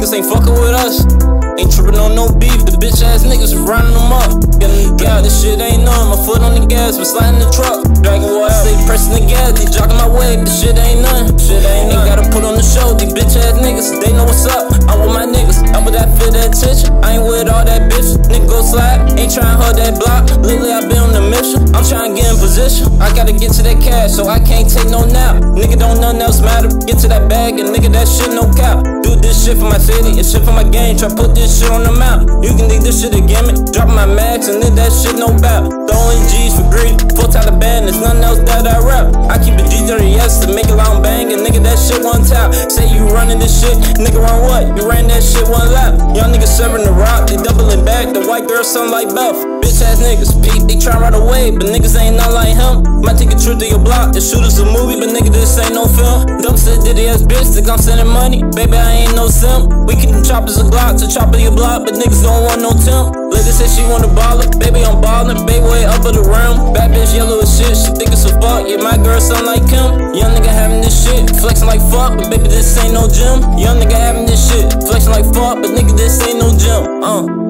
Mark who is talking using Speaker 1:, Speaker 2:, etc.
Speaker 1: niggas ain't fucking with us. Ain't tripping on no beef, the bitch ass niggas running them up. Getting the this shit ain't none. My foot on the gas, but sliding the truck. Dragging wild, they pressing the gas, they jocking my way. This shit ain't none. Shit ain't none. Gotta put on the show, these bitch ass niggas, they know what's up. I'm with my niggas, I'm with that fit that attention. I ain't with all that bitch. Nigga go slide, ain't trying to hold that block. Lately I gotta get to that cash, so I can't take no nap. Nigga don't nothing else matter. Get to that bag, and nigga that shit no cap. Do this shit for my city, and shit for my game. Try put this shit on the map. You can think this shit a gimmick. Drop my max, and then that shit no bap. Throwing G's for greed, full Taliban, there's nothing else that I rap. I keep a G30S to make a long bang, and nigga that shit one tap. Say you running this shit, nigga run what? You ran that shit one lap. Serving the rock, they doubling back. The white girl sound like Beth. Bitch ass niggas, peep, they try right away, but niggas ain't not like him. Might take a trip to your block, and shoot us a movie, but nigga this ain't no film. Dump said diddy ass bitch, think I'm sending money, baby I ain't no simp. We can choppers a glock to chop your block, but niggas don't want no temp. Lady said she want a baller, baby I'm ballin', baby way up of the realm. Bad bitch yellow as shit, she think it's a fuck, yeah my girl sound like him. Young nigga having this shit, flexing like fuck, but baby this ain't no gym. Young nigga having this shit, Uh.